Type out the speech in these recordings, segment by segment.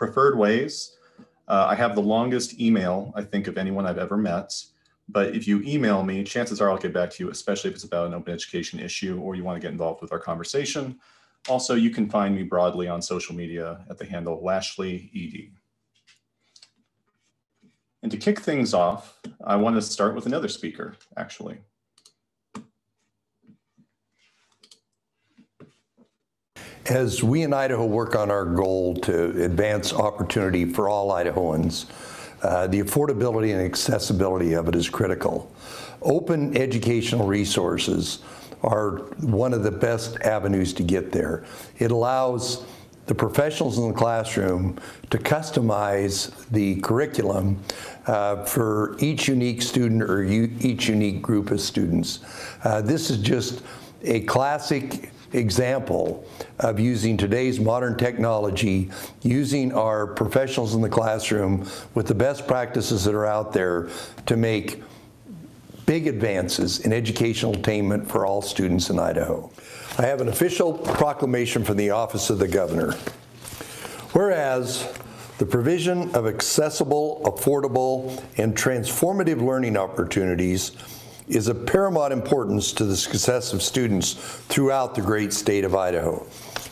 preferred ways, uh, I have the longest email, I think, of anyone I've ever met. But if you email me, chances are I'll get back to you, especially if it's about an open education issue or you want to get involved with our conversation. Also, you can find me broadly on social media at the handle Lashley ED. And to kick things off, I want to start with another speaker, actually. As we in Idaho work on our goal to advance opportunity for all Idahoans, uh, the affordability and accessibility of it is critical. Open educational resources are one of the best avenues to get there. It allows the professionals in the classroom to customize the curriculum uh, for each unique student or each unique group of students. Uh, this is just a classic example of using today's modern technology, using our professionals in the classroom with the best practices that are out there to make big advances in educational attainment for all students in Idaho. I have an official proclamation from the Office of the Governor. Whereas the provision of accessible, affordable, and transformative learning opportunities is of paramount importance to the success of students throughout the great state of Idaho.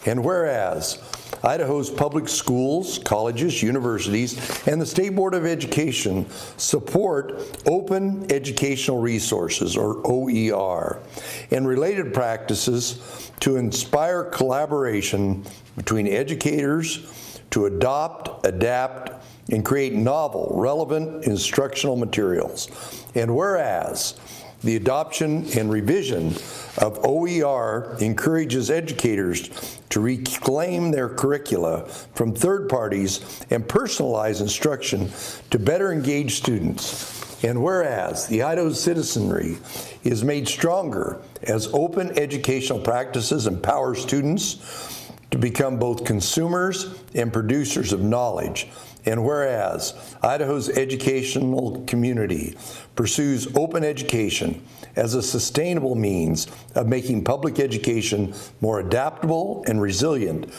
And whereas Idaho's public schools, colleges, universities, and the State Board of Education support open educational resources, or OER, and related practices to inspire collaboration between educators to adopt, adapt, and create novel, relevant instructional materials. And whereas the adoption and revision of OER encourages educators to reclaim their curricula from third parties and personalize instruction to better engage students. And whereas the Idaho citizenry is made stronger as open educational practices empower students to become both consumers and producers of knowledge, and whereas Idaho's educational community pursues open education as a sustainable means of making public education more adaptable and resilient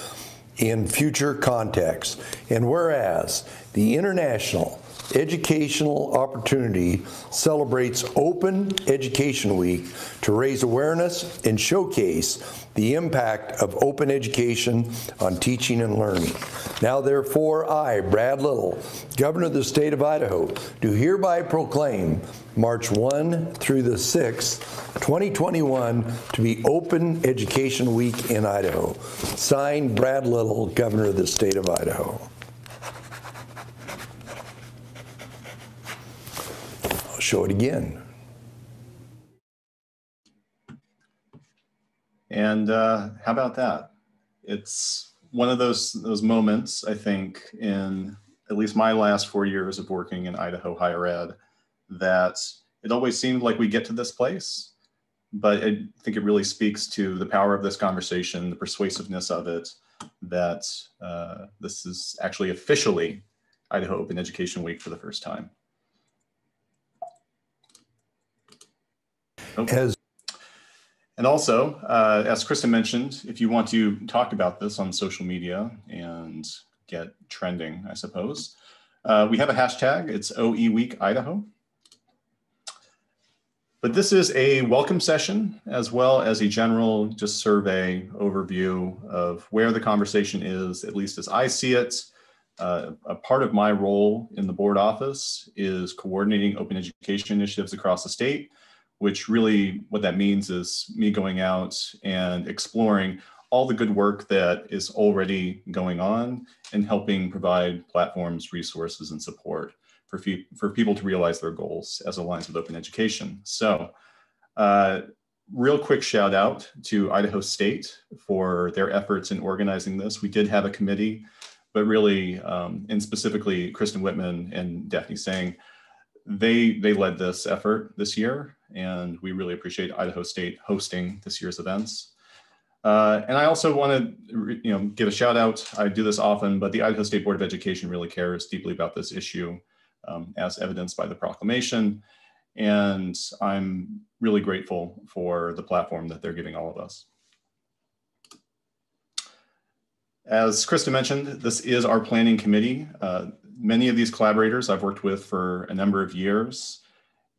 in future contexts, and whereas the International Educational Opportunity celebrates Open Education Week to raise awareness and showcase the impact of open education on teaching and learning. Now, therefore, I, Brad Little, Governor of the State of Idaho, do hereby proclaim March 1 through the 6th, 2021, to be Open Education Week in Idaho. Signed, Brad Little, Governor of the State of Idaho. Show it again. And uh, how about that? It's one of those those moments I think in at least my last four years of working in Idaho higher ed that it always seemed like we get to this place, but I think it really speaks to the power of this conversation, the persuasiveness of it, that uh, this is actually officially Idaho Open Education Week for the first time. Okay. As and also, uh, as Kristen mentioned, if you want to talk about this on social media and get trending, I suppose, uh, we have a hashtag. It's OE Week Idaho. But this is a welcome session as well as a general just survey overview of where the conversation is, at least as I see it. Uh, a part of my role in the board office is coordinating open education initiatives across the state which really what that means is me going out and exploring all the good work that is already going on and helping provide platforms, resources, and support for, for people to realize their goals as aligns with open education. So uh, real quick shout out to Idaho State for their efforts in organizing this. We did have a committee, but really, um, and specifically Kristen Whitman and Daphne Sang, they, they led this effort this year and we really appreciate Idaho State hosting this year's events. Uh, and I also want to, you know, give a shout out. I do this often, but the Idaho State Board of Education really cares deeply about this issue, um, as evidenced by the proclamation. And I'm really grateful for the platform that they're giving all of us. As Krista mentioned, this is our planning committee. Uh, many of these collaborators I've worked with for a number of years.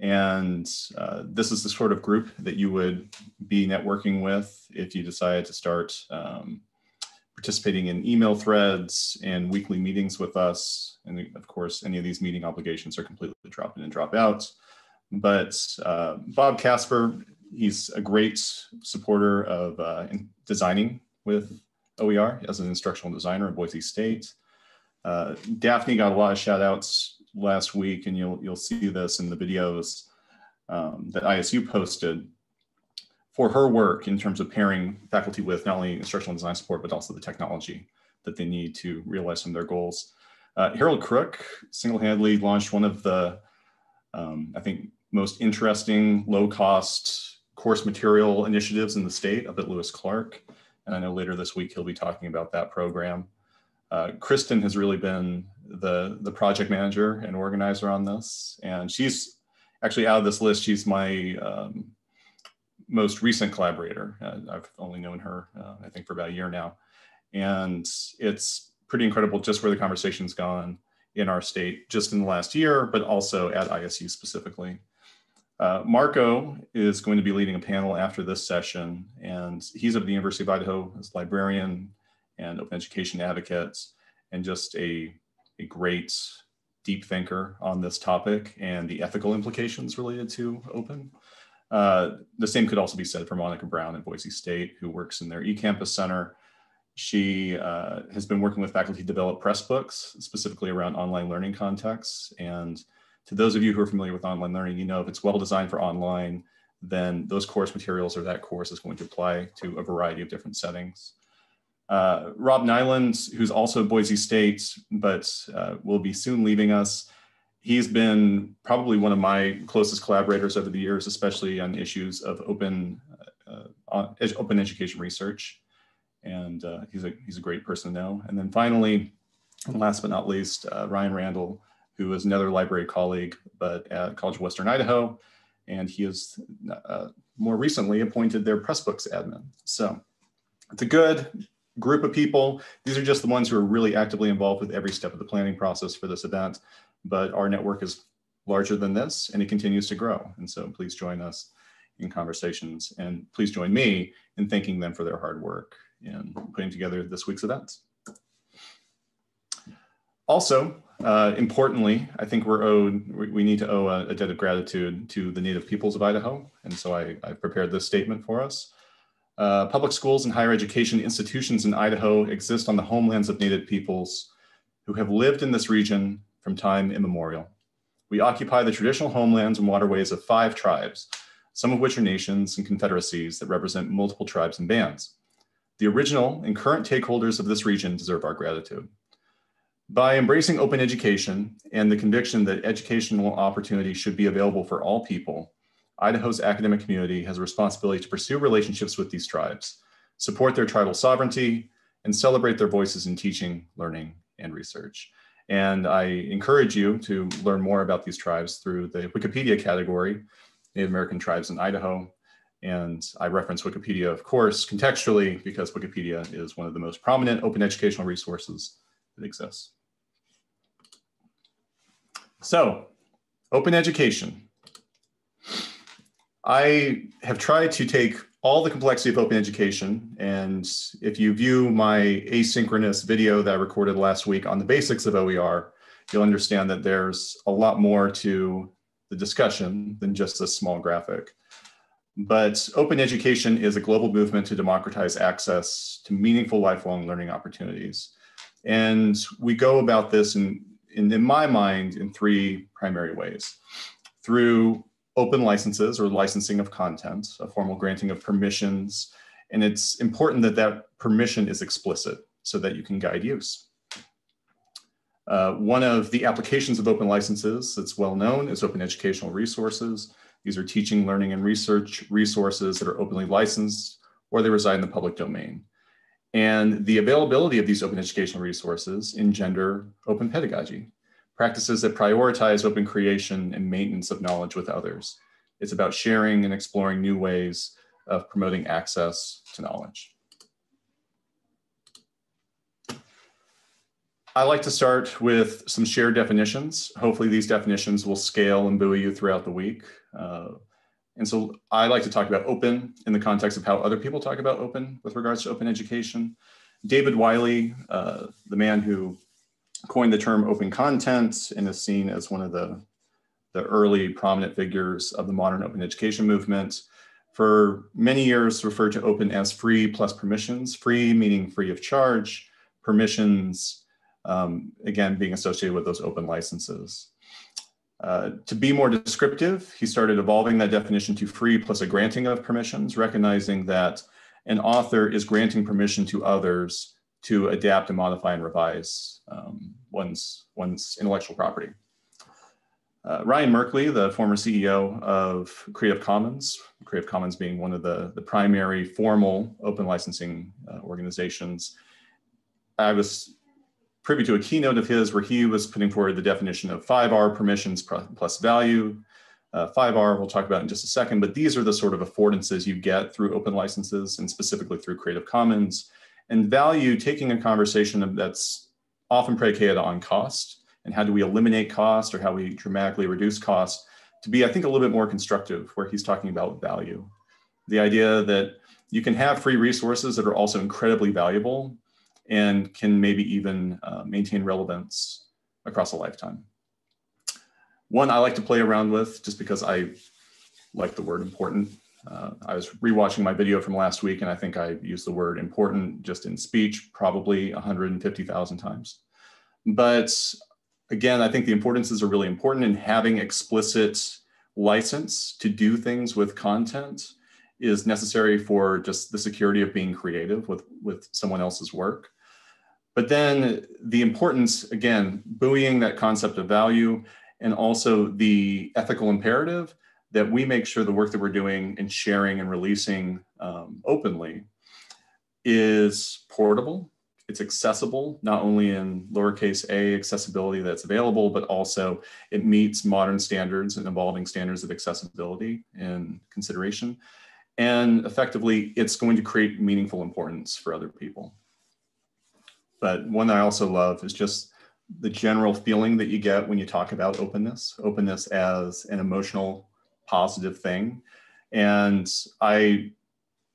And uh, this is the sort of group that you would be networking with if you decided to start um, participating in email threads and weekly meetings with us. And of course, any of these meeting obligations are completely drop in and drop out. But uh, Bob Casper, he's a great supporter of uh, designing with OER as an instructional designer at Boise State. Uh, Daphne got a lot of shout outs last week, and you'll, you'll see this in the videos um, that ISU posted for her work in terms of pairing faculty with not only instructional design support, but also the technology that they need to realize some of their goals. Uh, Harold Crook single-handedly launched one of the, um, I think, most interesting low-cost course material initiatives in the state up at Lewis Clark. And I know later this week he'll be talking about that program. Uh, Kristen has really been the, the project manager and organizer on this. And she's actually out of this list, she's my um, most recent collaborator. Uh, I've only known her, uh, I think, for about a year now. And it's pretty incredible just where the conversation's gone in our state just in the last year, but also at ISU specifically. Uh, Marco is going to be leading a panel after this session, and he's at the University of Idaho as librarian and open education advocates and just a, a great deep thinker on this topic and the ethical implications related to open. Uh, the same could also be said for Monica Brown at Boise State, who works in their eCampus Center. She uh, has been working with faculty to develop Pressbooks, specifically around online learning contexts, and to those of you who are familiar with online learning, you know if it's well designed for online, then those course materials or that course is going to apply to a variety of different settings. Uh, Rob Nyland, who's also Boise State, but uh, will be soon leaving us. He's been probably one of my closest collaborators over the years, especially on issues of open, uh, on open education research. And uh, he's, a, he's a great person to know. And then finally, and last but not least, uh, Ryan Randall, who is another library colleague, but at College of Western Idaho. And he is uh, more recently appointed their Pressbooks admin. So it's a good group of people. These are just the ones who are really actively involved with every step of the planning process for this event. But our network is larger than this and it continues to grow. And so please join us in conversations and please join me in thanking them for their hard work in putting together this week's events. Also, uh, importantly, I think we're owed, we need to owe a, a, debt of gratitude to the native peoples of Idaho. And so I, I prepared this statement for us. Uh, public schools and higher education institutions in Idaho exist on the homelands of native peoples who have lived in this region from time immemorial. We occupy the traditional homelands and waterways of five tribes, some of which are nations and confederacies that represent multiple tribes and bands. The original and current takeholders of this region deserve our gratitude. By embracing open education and the conviction that educational opportunity should be available for all people, Idaho's academic community has a responsibility to pursue relationships with these tribes, support their tribal sovereignty, and celebrate their voices in teaching, learning, and research. And I encourage you to learn more about these tribes through the Wikipedia category, Native American Tribes in Idaho. And I reference Wikipedia, of course, contextually, because Wikipedia is one of the most prominent open educational resources that exists. So, open education. I have tried to take all the complexity of open education, and if you view my asynchronous video that I recorded last week on the basics of OER, you'll understand that there's a lot more to the discussion than just a small graphic. But open education is a global movement to democratize access to meaningful lifelong learning opportunities. And we go about this in in, in my mind, in three primary ways. Through open licenses or licensing of content, a formal granting of permissions, and it's important that that permission is explicit so that you can guide use. Uh, one of the applications of open licenses that's well known is open educational resources. These are teaching, learning, and research resources that are openly licensed or they reside in the public domain. And the availability of these open educational resources engender open pedagogy, practices that prioritize open creation and maintenance of knowledge with others. It's about sharing and exploring new ways of promoting access to knowledge. I like to start with some shared definitions. Hopefully these definitions will scale and buoy you throughout the week. Uh, and so I like to talk about open in the context of how other people talk about open with regards to open education. David Wiley, uh, the man who coined the term open content and is seen as one of the, the early prominent figures of the modern open education movement, for many years referred to open as free plus permissions, free meaning free of charge, permissions, um, again, being associated with those open licenses. Uh, to be more descriptive, he started evolving that definition to free plus a granting of permissions, recognizing that an author is granting permission to others to adapt and modify and revise um, one's, one's intellectual property. Uh, Ryan Merkley, the former CEO of Creative Commons, Creative Commons being one of the, the primary formal open licensing uh, organizations, I was privy to a keynote of his where he was putting forward the definition of 5R permissions plus value. Uh, 5R we'll talk about in just a second, but these are the sort of affordances you get through open licenses and specifically through Creative Commons. And value, taking a conversation that's often predicated on cost and how do we eliminate cost or how we dramatically reduce cost to be, I think, a little bit more constructive where he's talking about value. The idea that you can have free resources that are also incredibly valuable and can maybe even uh, maintain relevance across a lifetime. One I like to play around with just because I like the word important. Uh, I was rewatching my video from last week and I think I used the word important just in speech probably 150,000 times. But again, I think the importances are really important in having explicit license to do things with content is necessary for just the security of being creative with, with someone else's work. But then the importance, again, buoying that concept of value and also the ethical imperative that we make sure the work that we're doing and sharing and releasing um, openly is portable. It's accessible, not only in lowercase a accessibility that's available, but also it meets modern standards and evolving standards of accessibility and consideration. And effectively, it's going to create meaningful importance for other people. But one that I also love is just the general feeling that you get when you talk about openness, openness as an emotional positive thing. And I,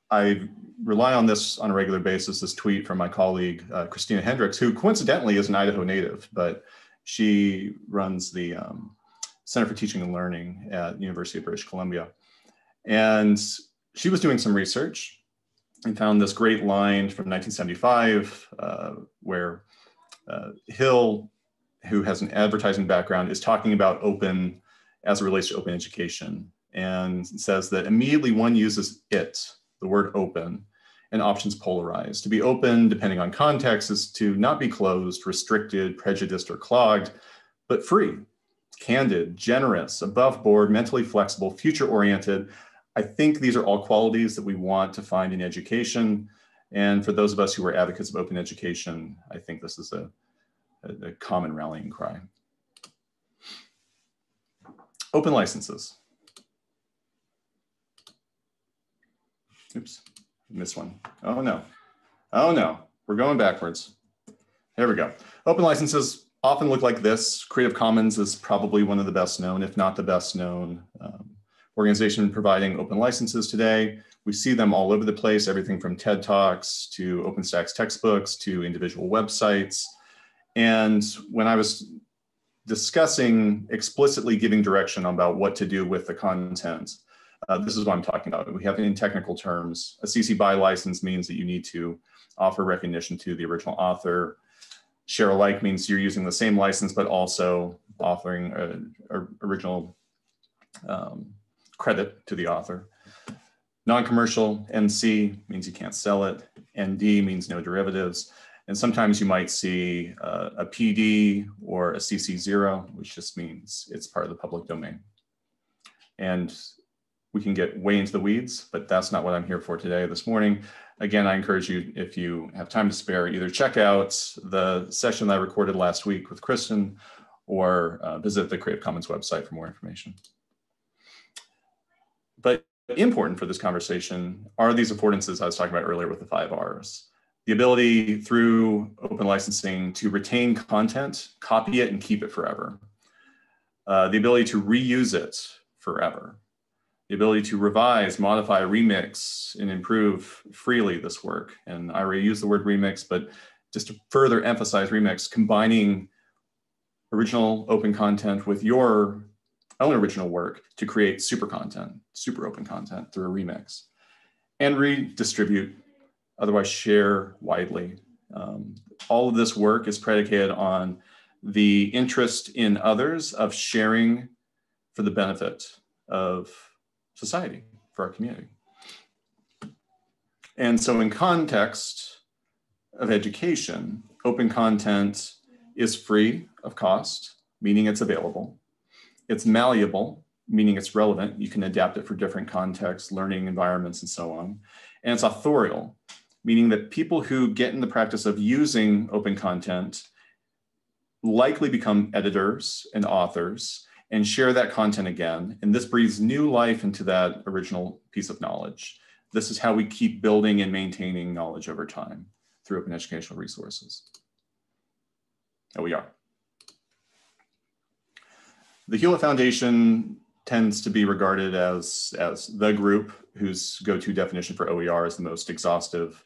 I rely on this on a regular basis, this tweet from my colleague, uh, Christina Hendricks, who coincidentally is an Idaho native, but she runs the um, Center for Teaching and Learning at University of British Columbia. And she was doing some research and found this great line from 1975 uh, where uh, Hill, who has an advertising background, is talking about open as it relates to open education and says that immediately one uses it, the word open, and options polarized. To be open, depending on context, is to not be closed, restricted, prejudiced, or clogged, but free, candid, generous, above board, mentally flexible, future oriented, I think these are all qualities that we want to find in education. And for those of us who are advocates of open education, I think this is a, a, a common rallying cry. Open licenses. Oops, missed one. Oh no. Oh no, we're going backwards. There we go. Open licenses often look like this. Creative Commons is probably one of the best known, if not the best known um, organization providing open licenses today. We see them all over the place, everything from TED Talks to OpenStax textbooks to individual websites. And when I was discussing explicitly giving direction about what to do with the content, uh, this is what I'm talking about. We have in technical terms, a CC BY license means that you need to offer recognition to the original author. Share alike means you're using the same license, but also offering a, a original um, credit to the author. Non-commercial NC means you can't sell it. ND means no derivatives. And sometimes you might see uh, a PD or a CC0, which just means it's part of the public domain. And we can get way into the weeds, but that's not what I'm here for today, this morning. Again, I encourage you, if you have time to spare, either check out the session that I recorded last week with Kristen or uh, visit the Creative Commons website for more information. But important for this conversation are these affordances I was talking about earlier with the five R's. The ability through open licensing to retain content, copy it, and keep it forever. Uh, the ability to reuse it forever. The ability to revise, modify, remix, and improve freely this work. And I reuse the word remix, but just to further emphasize remix, combining original open content with your own original work to create super content, super open content through a remix, and redistribute otherwise share widely. Um, all of this work is predicated on the interest in others of sharing for the benefit of society, for our community. And so in context of education, open content is free of cost, meaning it's available. It's malleable, meaning it's relevant. You can adapt it for different contexts, learning environments, and so on. And it's authorial, meaning that people who get in the practice of using open content likely become editors and authors and share that content again. And this breathes new life into that original piece of knowledge. This is how we keep building and maintaining knowledge over time through open educational resources. OER. The Hewlett Foundation tends to be regarded as, as the group whose go-to definition for OER is the most exhaustive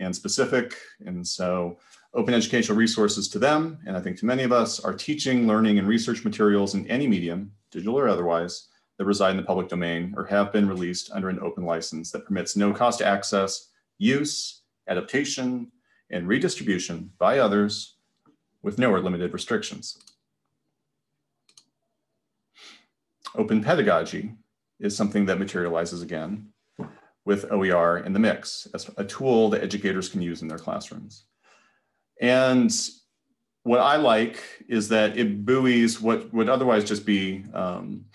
and specific. And so open educational resources to them, and I think to many of us, are teaching, learning, and research materials in any medium, digital or otherwise, that reside in the public domain or have been released under an open license that permits no cost access, use, adaptation, and redistribution by others with no or limited restrictions. Open pedagogy is something that materializes again with OER in the mix as a tool that educators can use in their classrooms. And what I like is that it buoys what would otherwise just be um,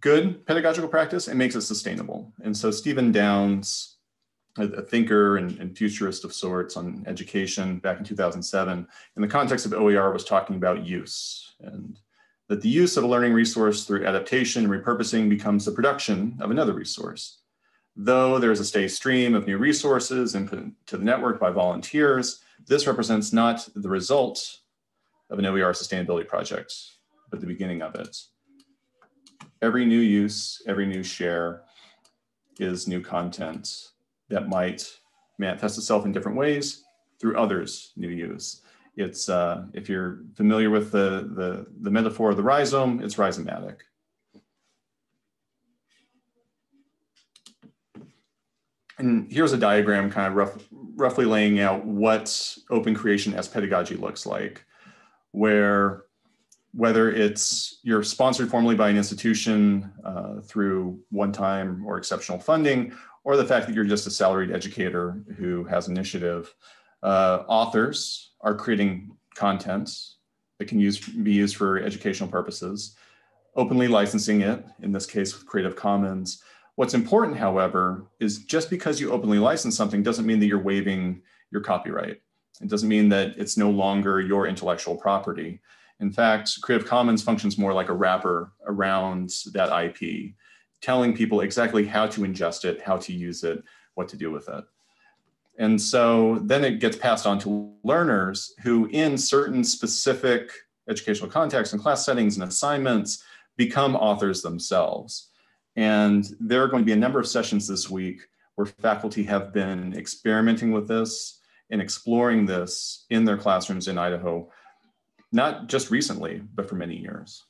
good pedagogical practice and makes it sustainable. And so Stephen Downes, a, thinker and, and, futurist of sorts on education back in 2007, in the context of OER was talking about use and that the use of a learning resource through adaptation and repurposing becomes the production of another resource. Though there's a steady stream of new resources input to the network by volunteers, this represents not the result of an OER sustainability project, but the beginning of it. Every new use, every new share is new content that might manifest itself in different ways through others' new use. It's, uh, if you're familiar with the, the, the metaphor of the rhizome, it's rhizomatic. And here's a diagram kind of rough, roughly laying out what open creation as pedagogy looks like, where whether it's you're sponsored formally by an institution uh, through one-time or exceptional funding, or the fact that you're just a salaried educator who has initiative, uh, authors are creating content that can use, be used for educational purposes, openly licensing it, in this case with Creative Commons, What's important, however, is just because you openly license something doesn't mean that you're waiving your copyright. It doesn't mean that it's no longer your intellectual property. In fact, Creative Commons functions more like a wrapper around that IP, telling people exactly how to ingest it, how to use it, what to do with it. And so then it gets passed on to learners who, in certain specific educational contexts and class settings and assignments, become authors themselves. And there are going to be a number of sessions this week where faculty have been experimenting with this and exploring this in their classrooms in Idaho, not just recently, but for many years.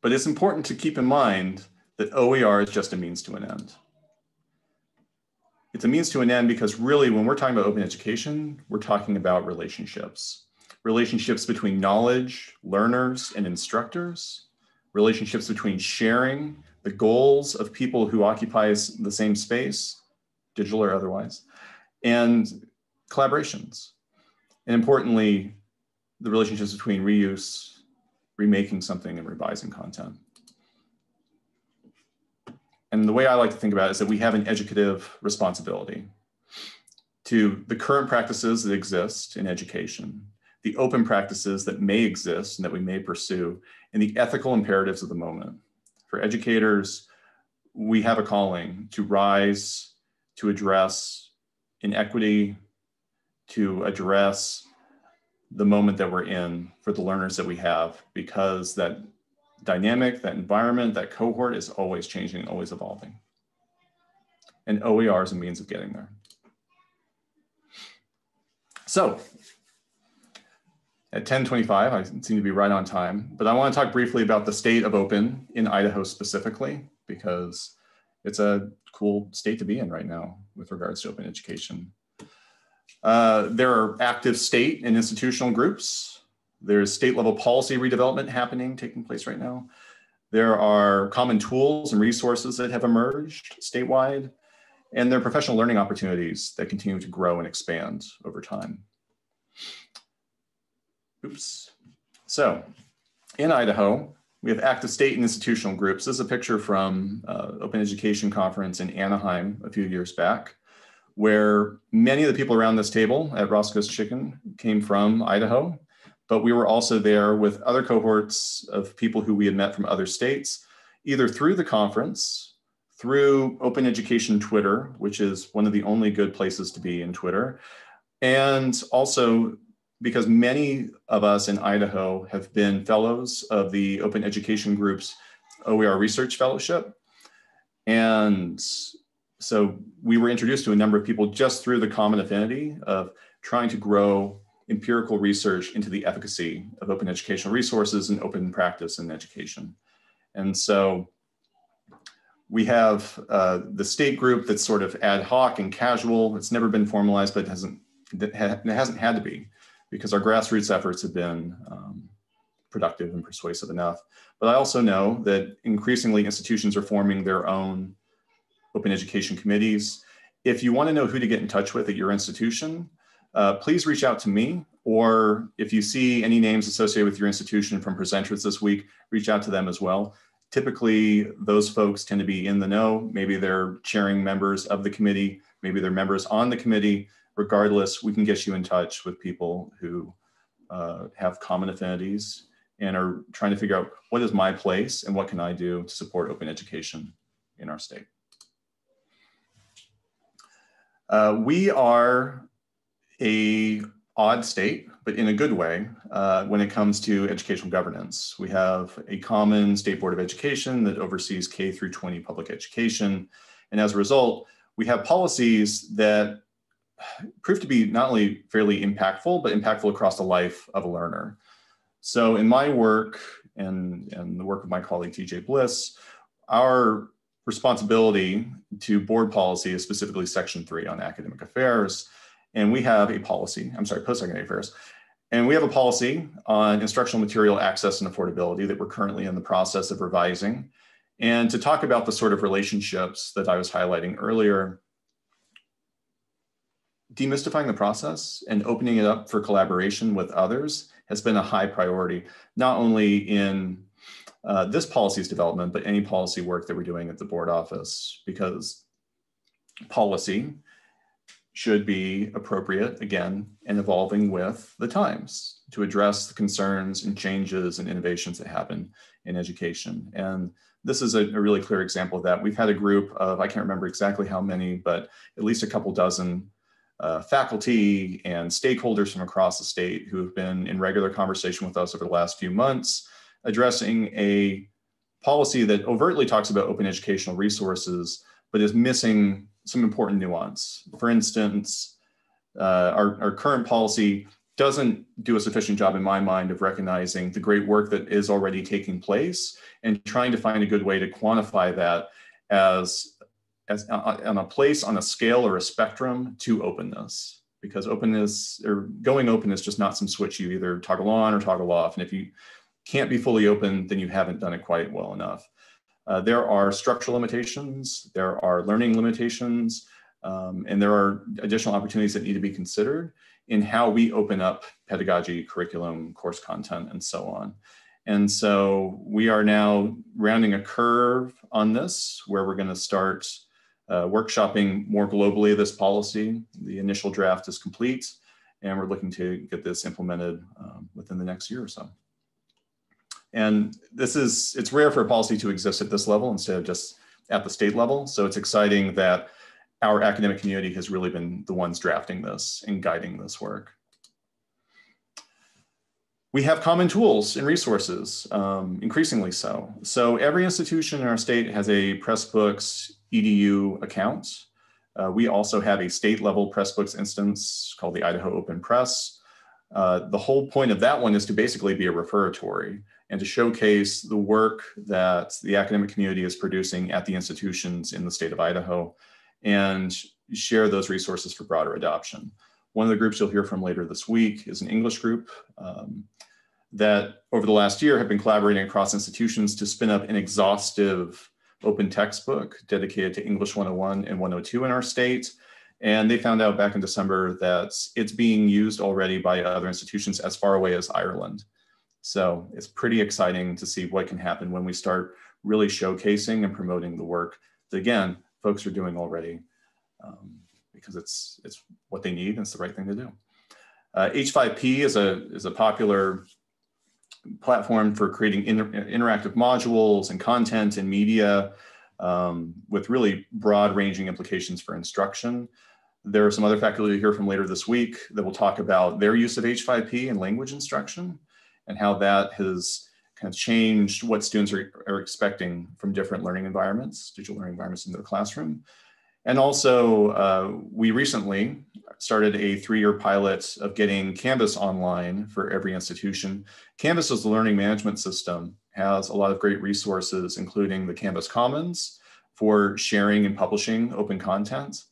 But it's important to keep in mind that OER is just a means to an end. It's a means to an end because really when we're talking about open education, we're talking about relationships. Relationships between knowledge, learners, and instructors, relationships between sharing the goals of people who occupy the same space, digital or otherwise, and collaborations. And importantly, the relationships between reuse, remaking something, and revising content. And the way I like to think about it is that we have an educative responsibility to the current practices that exist in education, the open practices that may exist and that we may pursue, and the ethical imperatives of the moment. For educators, we have a calling to rise to address inequity, to address the moment that we're in for the learners that we have, because that dynamic, that environment, that cohort is always changing and always evolving. And OER is a means of getting there. So at 1025, I seem to be right on time, but I want to talk briefly about the state of open in Idaho specifically, because it's a cool state to be in right now with regards to open education. Uh, there are active state and institutional groups. There's state level policy redevelopment happening, taking place right now. There are common tools and resources that have emerged statewide, and there are professional learning opportunities that continue to grow and expand over time. Oops. So in Idaho, we have active state and institutional groups. This is a picture from uh, Open Education Conference in Anaheim a few years back, where many of the people around this table at Roscoe's Chicken came from Idaho, but we were also there with other cohorts of people who we had met from other states, either through the conference, through Open Education Twitter, which is one of the only good places to be in Twitter, and also because many of us in Idaho have been fellows of the Open Education Group's OER Research Fellowship. And so we were introduced to a number of people just through the common affinity of trying to grow empirical research into the efficacy of open educational resources and open practice in education. And so we have uh, the state group that's sort of ad hoc and casual. It's never been formalized, but it hasn't, it hasn't had to be because our grassroots efforts have been um, productive and persuasive enough. But I also know that increasingly institutions are forming their own open education committees. If you want to know who to get in touch with at your institution, uh, please reach out to me. Or if you see any names associated with your institution from presenters this week, reach out to them as well. Typically, those folks tend to be in the know. Maybe they're chairing members of the committee, maybe they're members on the committee, regardless, we can get you in touch with people who uh, have common affinities and are trying to figure out what is my place and what can I do to support open education in our state. Uh, we are a odd state, but in a good way, uh, when it comes to educational governance. We have a common state board of education that oversees K through 20 public education. And as a result, we have policies that proved to be not only fairly impactful, but impactful across the life of a learner. So in my work and, and the work of my colleague TJ Bliss, our responsibility to board policy is specifically section three on academic affairs. And we have a policy, I'm sorry, post-secondary affairs. And we have a policy on instructional material access and affordability that we're currently in the process of revising. And to talk about the sort of relationships that I was highlighting earlier, demystifying the process and opening it up for collaboration with others has been a high priority, not only in uh, this policy's development, but any policy work that we're doing at the board office, because policy should be appropriate again and evolving with the times to address the concerns and changes and innovations that happen in education. And this is a, a, really clear example of that. We've had a group of, I can't remember exactly how many, but at least a couple dozen uh, faculty and stakeholders from across the state who have been in regular conversation with us over the last few months, addressing a policy that overtly talks about open educational resources, but is missing some important nuance. For instance, uh, our, our current policy doesn't do a sufficient job in my mind of recognizing the great work that is already taking place and trying to find a good way to quantify that as as on a place on a scale or a spectrum to openness. Because openness or going open is just not some switch you either toggle on or toggle off. And if you can't be fully open then you haven't done it quite well enough. Uh, there are structural limitations there are learning limitations um, and there are additional opportunities that need to be considered in how we open up pedagogy curriculum course content and so on. And so we are now rounding a curve on this where we're going to start uh, workshopping more globally this policy. The initial draft is complete, and we're looking to get this implemented um, within the next year or so. And this is, it's rare for a policy to exist at this level instead of just at the state level. So it's exciting that our academic community has really been the ones drafting this and guiding this work. We have common tools and resources, um, increasingly so. So every institution in our state has a Pressbooks EDU account. Uh, we also have a state level Pressbooks instance called the Idaho Open Press. Uh, the whole point of that one is to basically be a referatory and to showcase the work that the academic community is producing at the institutions in the state of Idaho and share those resources for broader adoption. One of the groups you'll hear from later this week is an English group um, that over the last year have been collaborating across institutions to spin up an exhaustive open textbook dedicated to English 101 and 102 in our state. And they found out back in December that it's being used already by other institutions as far away as Ireland. So it's pretty exciting to see what can happen when we start really showcasing and promoting the work that, again, folks are doing already um, because it's, it's what they need and it's the right thing to do. Uh, H5P is a, is a popular platform for creating inter interactive modules and content and media um, with really broad ranging implications for instruction. There are some other faculty to hear from later this week that will talk about their use of H5P in language instruction and how that has kind of changed what students are, are expecting from different learning environments, digital learning environments in their classroom. And also, uh, we recently started a three-year pilot of getting Canvas online for every institution. Canvas is the learning management system, has a lot of great resources, including the Canvas Commons for sharing and publishing open content.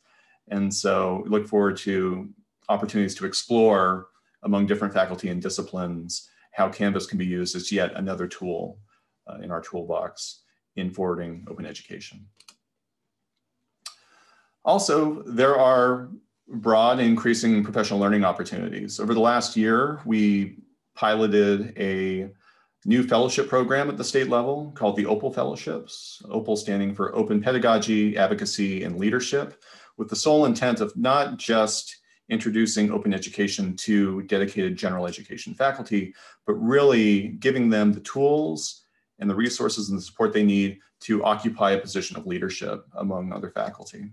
And so look forward to opportunities to explore among different faculty and disciplines how Canvas can be used as yet another tool uh, in our toolbox in forwarding open education. Also, there are broad increasing professional learning opportunities. Over the last year, we piloted a new fellowship program at the state level called the OPAL Fellowships, OPAL standing for Open Pedagogy, Advocacy, and Leadership, with the sole intent of not just introducing open education to dedicated general education faculty, but really giving them the tools and the resources and the support they need to occupy a position of leadership among other faculty.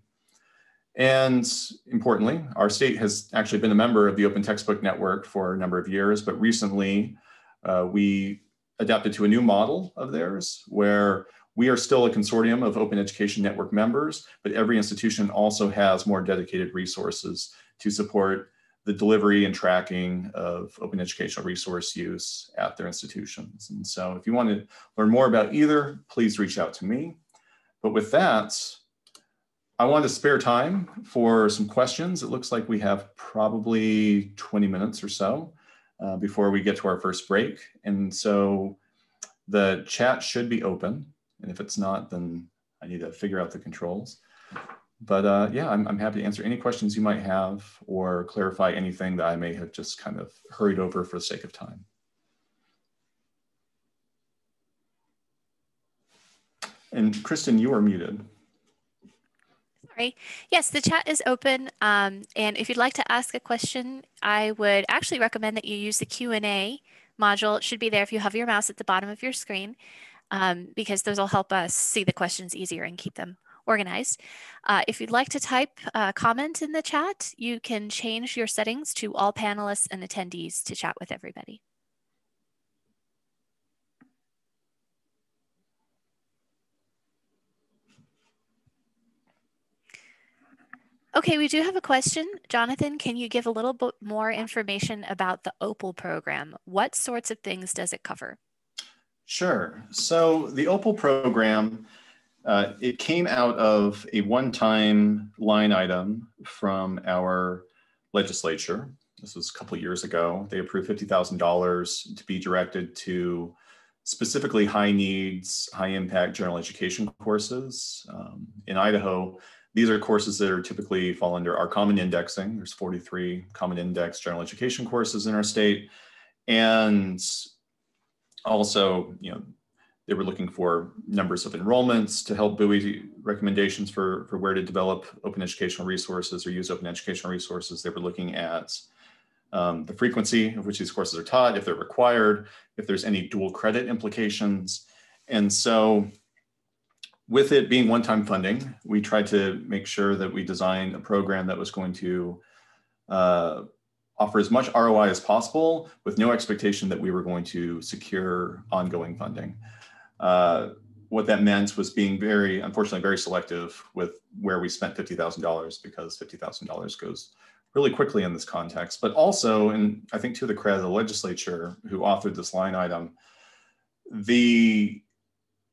And importantly, our state has actually been a member of the Open Textbook Network for a number of years, but recently uh, we adapted to a new model of theirs where we are still a consortium of Open Education Network members, but every institution also has more dedicated resources to support the delivery and tracking of open educational resource use at their institutions. And so if you want to learn more about either, please reach out to me. But with that, I want to spare time for some questions. It looks like we have probably 20 minutes or so uh, before we get to our first break. And so the chat should be open. And if it's not, then I need to figure out the controls. But uh, yeah, I'm, I'm happy to answer any questions you might have or clarify anything that I may have just kind of hurried over for the sake of time. And Kristen, you are muted. Sorry. Yes, the chat is open. Um, and if you'd like to ask a question, I would actually recommend that you use the Q&A module. It should be there if you have your mouse at the bottom of your screen, um, because those will help us see the questions easier and keep them organized. Uh, if you'd like to type a comment in the chat, you can change your settings to all panelists and attendees to chat with everybody. Okay, we do have a question. Jonathan, can you give a little bit more information about the OPAL program? What sorts of things does it cover? Sure. So the OPAL program, uh, it came out of a one-time line item from our legislature. This was a couple years ago. They approved $50,000 to be directed to specifically high needs, high impact general education courses. Um, in Idaho, these are courses that are typically fall under our common indexing. There's 43 common index general education courses in our state. And also, you know, they were looking for numbers of enrollments to help buoy recommendations for, for where to develop open educational resources or use open educational resources. They were looking at um, the frequency of which these courses are taught, if they're required, if there's any dual credit implications. And so with it being one-time funding, we tried to make sure that we designed a program that was going to uh, offer as much ROI as possible with no expectation that we were going to secure ongoing funding. Uh, what that meant was being very, unfortunately, very selective with where we spent $50,000 because $50,000 goes really quickly in this context. But also, and I think to the credit of the legislature who authored this line item, the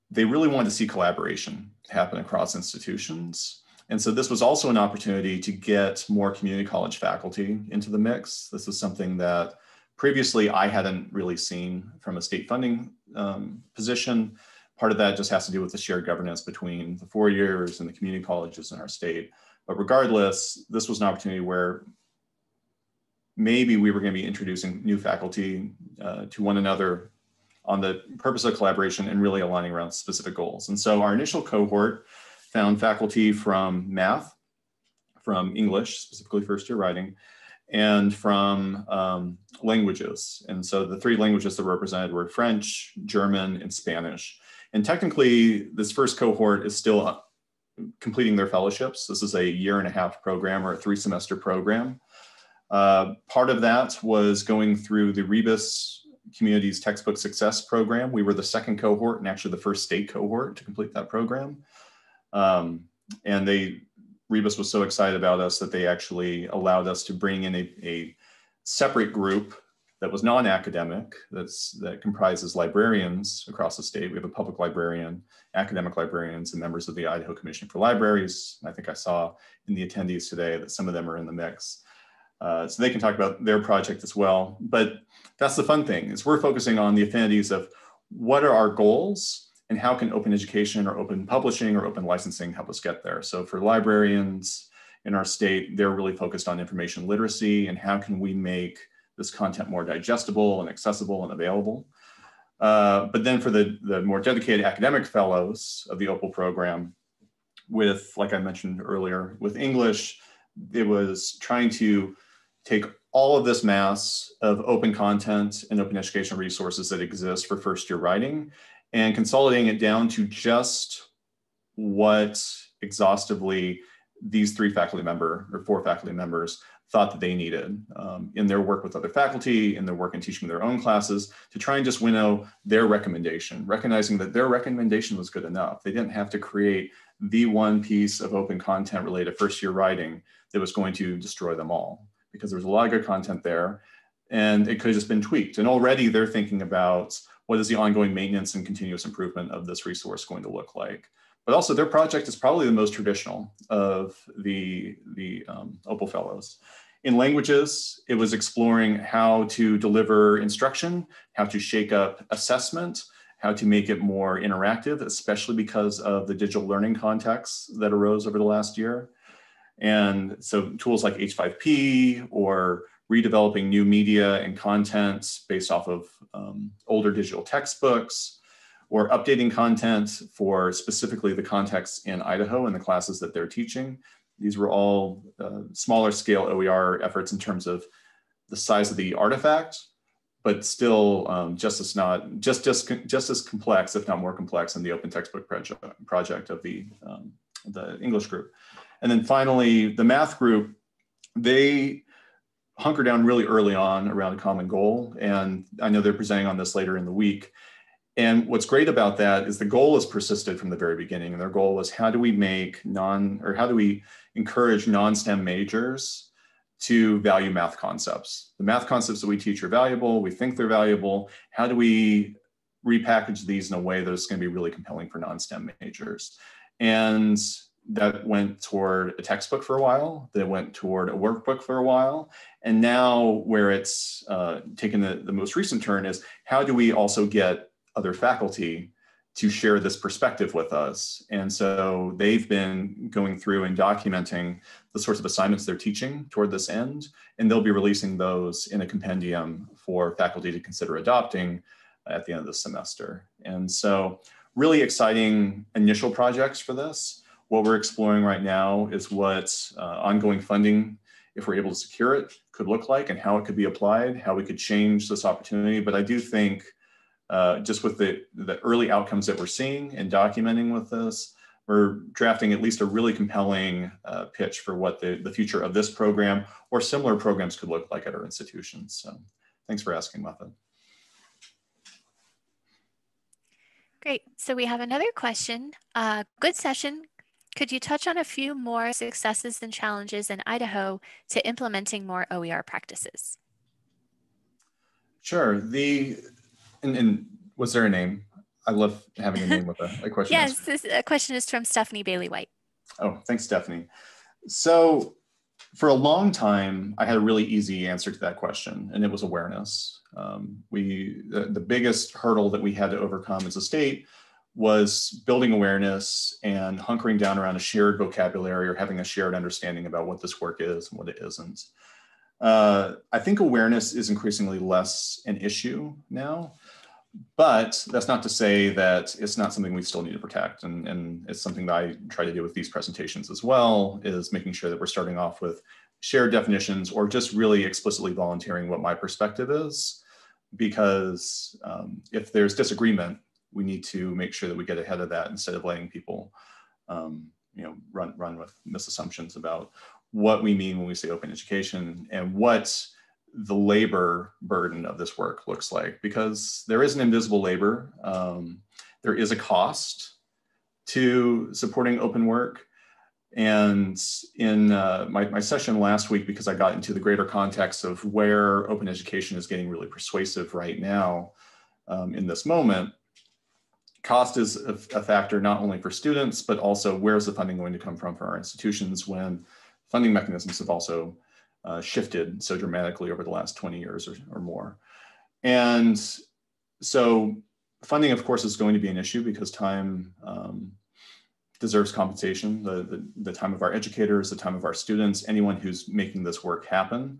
they really wanted to see collaboration happen across institutions. And so this was also an opportunity to get more community college faculty into the mix. This is something that previously I hadn't really seen from a state funding um, position. Part of that just has to do with the shared governance between the four years and the community colleges in our state. But regardless, this was an opportunity where maybe we were going to be introducing new faculty uh, to one another on the purpose of collaboration and really aligning around specific goals. And so our initial cohort found faculty from math, from English, specifically first year writing, and from um, languages. And so the three languages that were represented were French, German, and Spanish. And technically, this first cohort is still completing their fellowships. This is a year and a half program or a three semester program. Uh, part of that was going through the Rebus Communities Textbook Success Program. We were the second cohort and actually the first state cohort to complete that program. Um, and they, Rebus was so excited about us that they actually allowed us to bring in a, a separate group that was non-academic, that's, that comprises librarians across the state. We have a public librarian, academic librarians, and members of the Idaho Commission for Libraries. I think I saw in the attendees today that some of them are in the mix. Uh, so they can talk about their project as well. But that's the fun thing is we're focusing on the affinities of what are our goals and how can open education or open publishing or open licensing help us get there. So for librarians in our state, they're really focused on information literacy and how can we make this content more digestible and accessible and available. Uh, but then for the, the more dedicated academic fellows of the OPAL program, with, like I mentioned earlier, with English, it was trying to take all of this mass of open content and open educational resources that exist for first year writing and consolidating it down to just what exhaustively these three faculty member or four faculty members thought that they needed um, in their work with other faculty, in their work in teaching their own classes, to try and just winnow their recommendation, recognizing that their recommendation was good enough. They didn't have to create the one piece of open content related first year writing that was going to destroy them all because there's a lot of good content there and it could have just been tweaked. And already they're thinking about what is the ongoing maintenance and continuous improvement of this resource going to look like. But also their project is probably the most traditional of the, the um, Opal Fellows. In languages, it was exploring how to deliver instruction, how to shake up assessment, how to make it more interactive, especially because of the digital learning context that arose over the last year. And so tools like H5P or redeveloping new media and content based off of um, older digital textbooks or updating content for specifically the context in Idaho and the classes that they're teaching. These were all uh, smaller scale OER efforts in terms of the size of the artifact, but still um, just as not just just just as complex, if not more complex, than the open textbook project project of the um, the English group. And then finally, the math group, they hunker down really early on around a common goal. And I know they're presenting on this later in the week. And what's great about that is the goal has persisted from the very beginning. And their goal was how do we make non, or how do we encourage non-STEM majors to value math concepts? The math concepts that we teach are valuable. We think they're valuable. How do we repackage these in a way that's going to be really compelling for non-STEM majors? And that went toward a textbook for a while, that went toward a workbook for a while. And now, where it's uh, taken the, the most recent turn, is how do we also get other faculty to share this perspective with us? And so they've been going through and documenting the sorts of assignments they're teaching toward this end, and they'll be releasing those in a compendium for faculty to consider adopting at the end of the semester. And so, really exciting initial projects for this. What we're exploring right now is what uh, ongoing funding, if we're able to secure it, could look like and how it could be applied, how we could change this opportunity. But I do think uh, just with the, the early outcomes that we're seeing and documenting with this, we're drafting at least a really compelling uh, pitch for what the, the future of this program or similar programs could look like at our institutions. So thanks for asking, Muffet. Great. So we have another question. Uh, good session. Could you touch on a few more successes and challenges in Idaho to implementing more OER practices? Sure. The and, and was there a name? I love having a name with a, a question. yes, this a question is from Stephanie Bailey White. Oh, thanks, Stephanie. So for a long time, I had a really easy answer to that question, and it was awareness. Um, we the, the biggest hurdle that we had to overcome as a state was building awareness and hunkering down around a shared vocabulary or having a shared understanding about what this work is and what it isn't. Uh, I think awareness is increasingly less an issue now, but that's not to say that it's not something we still need to protect. And, and it's something that I try to do with these presentations as well, is making sure that we're starting off with shared definitions or just really explicitly volunteering what my perspective is. Because um, if there's disagreement, we need to make sure that we get ahead of that instead of letting people, um, you know, run run with misassumptions about what we mean when we say open education and what the labor burden of this work looks like. Because there is an invisible labor, um, there is a cost to supporting open work. And in uh, my, my session last week, because I got into the greater context of where open education is getting really persuasive right now um, in this moment, cost is a, a, factor not only for students, but also where's the funding going to come from for our institutions when funding mechanisms have also uh, shifted so dramatically over the last 20 years or, or more. And so funding, of course, is going to be an issue because time um, deserves compensation. The, the, the, time of our educators, the time of our students, anyone who's making this work happen.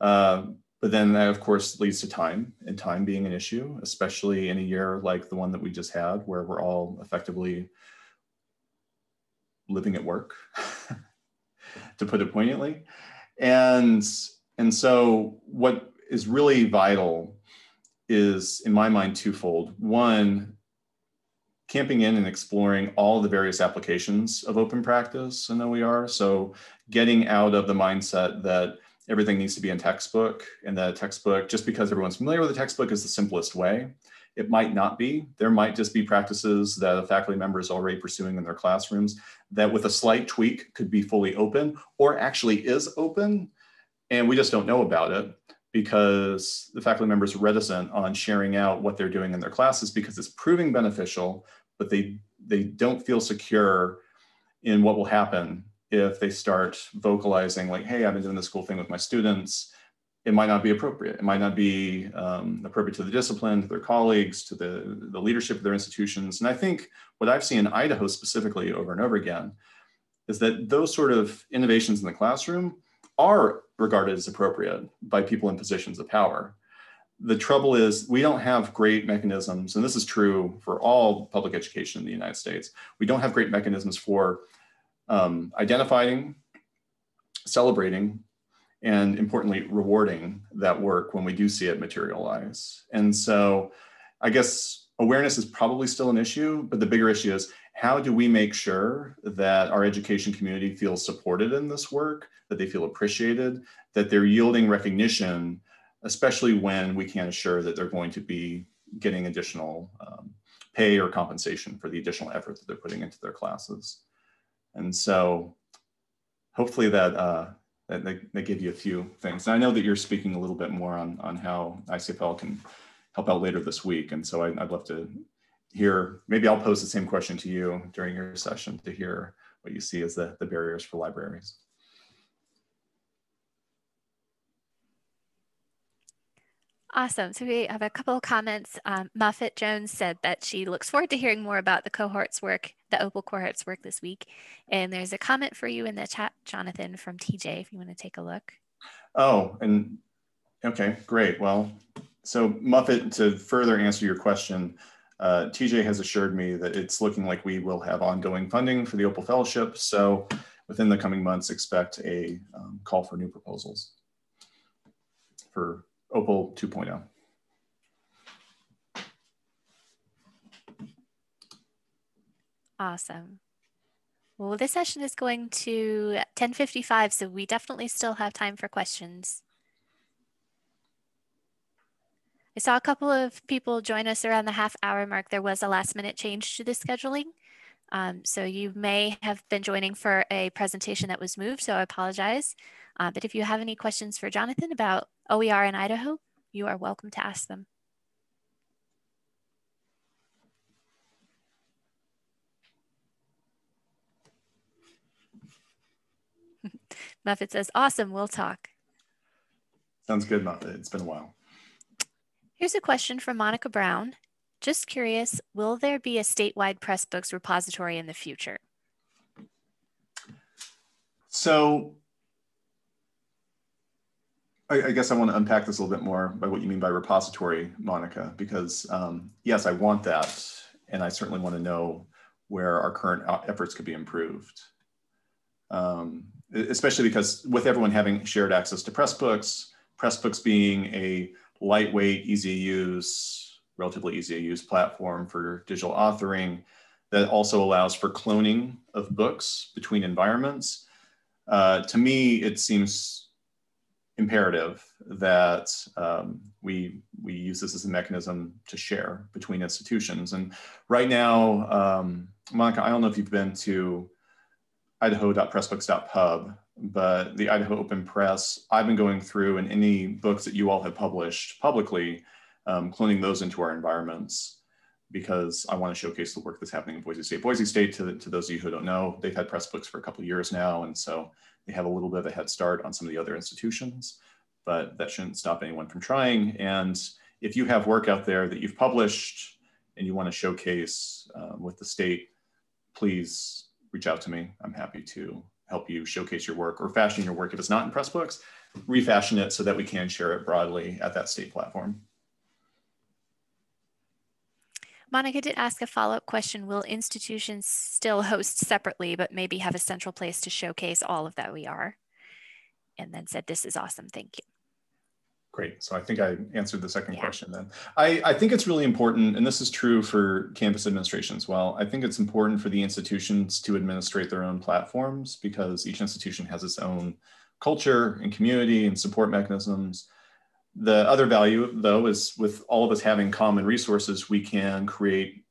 Uh, but then that, of course, leads to time and time being an issue, especially in a year like the one that we just had, where we're all effectively living at work, to put it poignantly. And, and so, what is really vital is, in my mind, twofold. One, camping in and exploring all the various applications of open practice in OER. So, getting out of the mindset that everything needs to be in textbook and the textbook just because everyone's familiar with the textbook is the simplest way. It might not be. There might just be practices that a faculty member is already pursuing in their classrooms that with a slight tweak could be fully open or actually is open and we just don't know about it because the faculty member is reticent on sharing out what they're doing in their classes because it's proving beneficial but they they don't feel secure in what will happen if they start vocalizing like, hey, I've been doing this cool thing with my students, it might not be appropriate. It might not be um, appropriate to the discipline, to their colleagues, to the, the leadership of their institutions. And I think what I've seen in Idaho specifically over and over again is that those sort of innovations in the classroom are regarded as appropriate by people in positions of power. The trouble is we don't have great mechanisms, and this is true for all public education in the United States. We don't have great mechanisms for um, identifying, celebrating, and importantly, rewarding that work when we do see it materialize. And so I guess awareness is probably still an issue, but the bigger issue is how do we make sure that our education community feels supported in this work, that they feel appreciated, that they're yielding recognition, especially when we can't assure that they're going to be getting additional um, pay or compensation for the additional effort that they're putting into their classes. And so hopefully that, uh, that they, they give you a few things. And I know that you're speaking a little bit more on, on how ICFL can help out later this week. And so I, I'd love to hear, maybe I'll pose the same question to you during your session to hear what you see as the, the barriers for libraries. Awesome. So we have a couple of comments. Um, Muffet Jones said that she looks forward to hearing more about the cohorts work, the Opal cohorts work this week. And there's a comment for you in the chat, Jonathan, from TJ, if you want to take a look. Oh, and okay, great. Well, so Muffet, to further answer your question, uh, TJ has assured me that it's looking like we will have ongoing funding for the Opal Fellowship. So within the coming months, expect a um, call for new proposals for Opal 2.0. Awesome. Well, this session is going to 1055, so we definitely still have time for questions. I saw a couple of people join us around the half hour mark. There was a last minute change to the scheduling. Um, so you may have been joining for a presentation that was moved, so I apologize. Uh, but if you have any questions for Jonathan about OER in Idaho, you are welcome to ask them. Muffet says, awesome, we'll talk. Sounds good, Muffet. It's been a while. Here's a question from Monica Brown. Just curious, will there be a statewide Pressbooks repository in the future? So I, I, guess I want to unpack this a little bit more by what you mean by repository, Monica, because um, yes, I want that. And I certainly want to know where our current efforts could be improved. Um, especially because with everyone having shared access to Pressbooks, Pressbooks being a lightweight, easy to use, relatively easy to use platform for digital authoring that also allows for cloning of books between environments. Uh, to me, it seems imperative that um, we we use this as a mechanism to share between institutions. And right now, um, Monica, I don't know if you've been to idaho.pressbooks.pub, but the Idaho Open Press, I've been going through and any books that you all have published publicly, um, cloning those into our environments because I want to showcase the work that's happening in Boise State. Boise State, to, to those of you who don't know, they've had Pressbooks for a couple of years now, and so they have a little bit of a head start on some of the other institutions, but that shouldn't stop anyone from trying. And if you have work out there that you've published and you want to showcase um, with the state, please reach out to me. I'm happy to help you showcase your work or fashion your work if it's not in Pressbooks, refashion it so that we can share it broadly at that state platform. Monica did ask a follow-up question. Will institutions still host separately, but maybe have a central place to showcase all of that we are? And then said, this is awesome, thank you. Great. So I think I answered the second yeah. question then. I, I think it's really important, and this is true for campus administration as well. I think it's important for the institutions to administrate their own platforms because each institution has its own culture and community and support mechanisms. The other value, though, is with all of us having common resources, we can create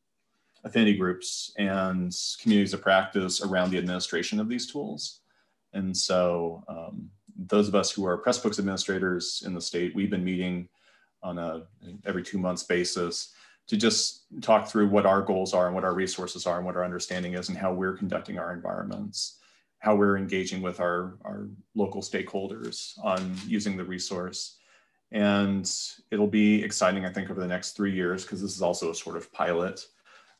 affinity groups and communities of practice around the administration of these tools. And so um, those of us who are Pressbooks administrators in the state, we've been meeting on a every two months basis to just talk through what our goals are and what our resources are and what our understanding is and how we're conducting our environments, how we're engaging with our, our local stakeholders on using the resource. And it'll be exciting, I think, over the next three years, because this is also a sort of pilot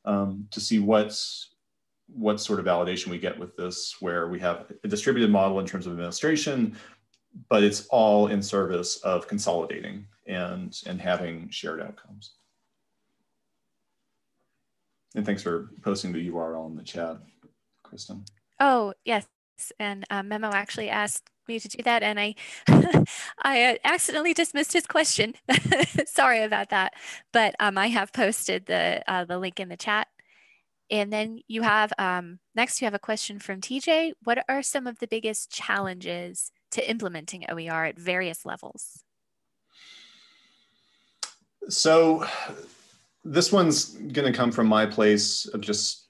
um, to see what's what sort of validation we get with this, where we have a distributed model in terms of administration, but it's all in service of consolidating and, and having shared outcomes. And thanks for posting the URL in the chat, Kristen. Oh, yes. And uh, Memo actually asked me to do that and I I uh, accidentally dismissed his question. Sorry about that. But um, I have posted the, uh, the link in the chat and then you have, um, next you have a question from TJ. What are some of the biggest challenges to implementing OER at various levels? So this one's going to come from my place of just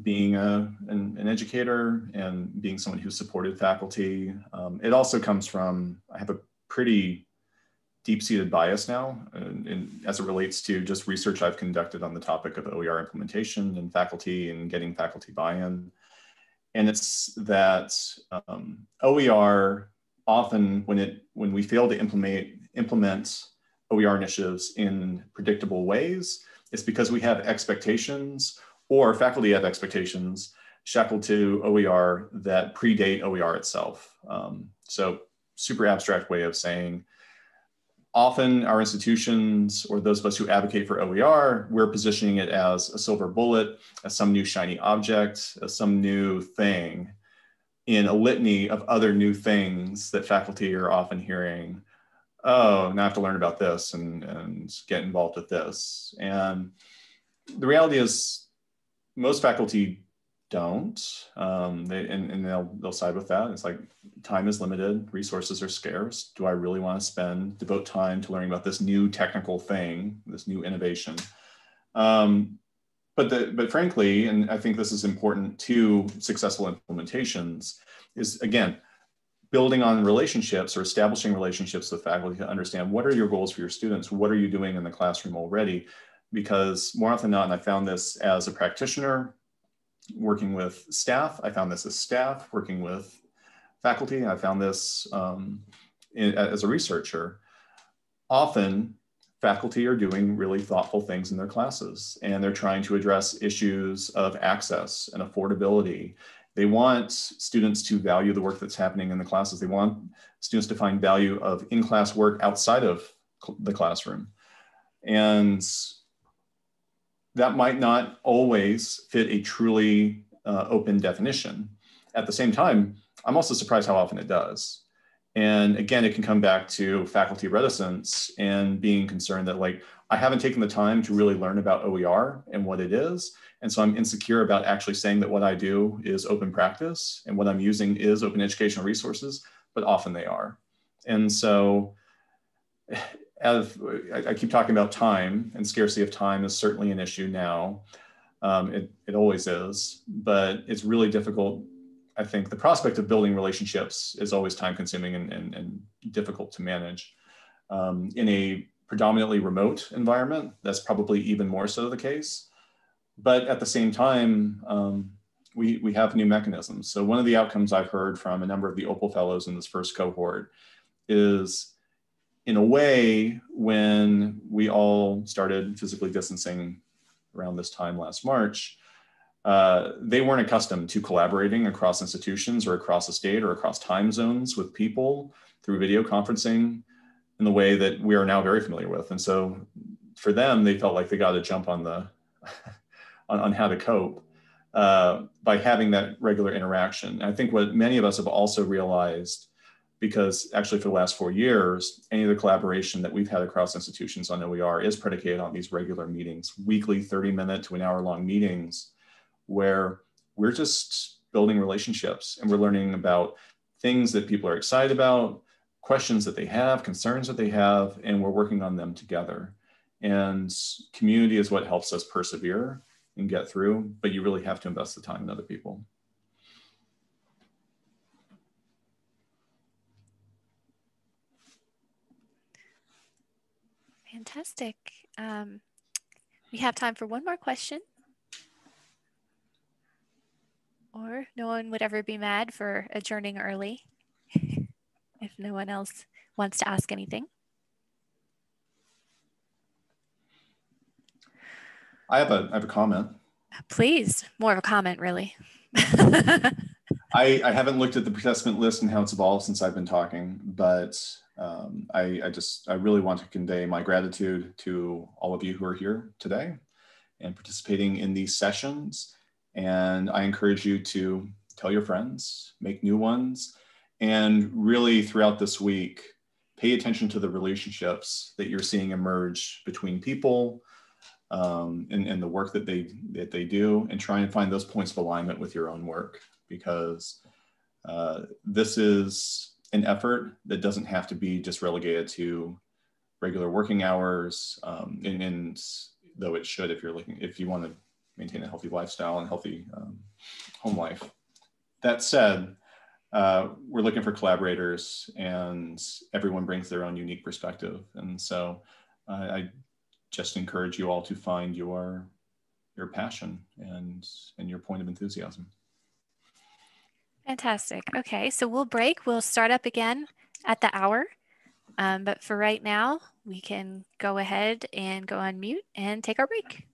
being a, an, an educator and being someone who supported faculty. Um, it also comes from, I have a pretty deep-seated bias now and, and, as it relates to just research I've conducted on the topic of OER implementation and faculty and getting faculty buy-in. And it's that um, OER often when it when we fail to implement implement OER initiatives in predictable ways, it's because we have expectations or faculty have expectations shackled to OER that predate OER itself. Um, so super abstract way of saying often our institutions or those of us who advocate for OER, we're positioning it as a silver bullet, as some new shiny object, as some new thing in a litany of other new things that faculty are often hearing. Oh, now I have to learn about this and, and get involved with this. And the reality is most faculty don't. Um, they and, and they'll they'll side with that. It's like time is limited, resources are scarce. Do I really want to spend devote time to learning about this new technical thing, this new innovation? Um, but the but frankly, and I think this is important to successful implementations, is again building on relationships or establishing relationships with faculty to understand what are your goals for your students, what are you doing in the classroom already, because more often than not, and I found this as a practitioner working with staff. I found this as staff working with faculty. I found this um, in, as a researcher. Often, faculty are doing really thoughtful things in their classes and they're trying to address issues of access and affordability. They want students to value the work that's happening in the classes. They want students to find value of in class work outside of the classroom. And that might not always fit a truly uh, open definition. At the same time, I'm also surprised how often it does. And again, it can come back to faculty reticence and being concerned that like, I haven't taken the time to really learn about OER and what it is. And so I'm insecure about actually saying that what I do is open practice and what I'm using is open educational resources, but often they are. And so as I keep talking about time and scarcity of time is certainly an issue now. Um, it, it always is, but it's really difficult. I think the prospect of building relationships is always time consuming and, and, and difficult to manage. Um, in a predominantly remote environment, that's probably even more so the case. But at the same time, um, we, we have new mechanisms. So one of the outcomes I've heard from a number of the Opal Fellows in this first cohort is in a way, when we all started physically distancing around this time last March, uh, they weren't accustomed to collaborating across institutions or across the state or across time zones with people through video conferencing in the way that we are now very familiar with. And so for them, they felt like they got to jump on the on, on how to cope uh, by having that regular interaction. I think what many of us have also realized because actually for the last four years, any of the collaboration that we've had across institutions on OER is predicated on these regular meetings, weekly 30 minute to an hour long meetings where we're just building relationships and we're learning about things that people are excited about, questions that they have, concerns that they have, and we're working on them together. And community is what helps us persevere and get through, but you really have to invest the time in other people. Fantastic. Um, we have time for one more question. Or no one would ever be mad for adjourning early if no one else wants to ask anything. I have a, I have a comment. Please, more of a comment, really. I, I haven't looked at the participant list and how it's evolved since I've been talking, but um, I, I just, I really want to convey my gratitude to all of you who are here today and participating in these sessions. And I encourage you to tell your friends, make new ones, and really throughout this week, pay attention to the relationships that you're seeing emerge between people um, and, and the work that they, that they do, and try and find those points of alignment with your own work because uh, this is an effort that doesn't have to be just relegated to regular working hours. Um, and, and, though it should, if you're looking, if you want to maintain a healthy lifestyle and healthy um, home life. That said, uh, we're looking for collaborators and everyone brings their own unique perspective. And so uh, I just encourage you all to find your, your passion and, and your point of enthusiasm. Fantastic. Okay, so we'll break. We'll start up again at the hour. Um, but for right now, we can go ahead and go on mute and take our break.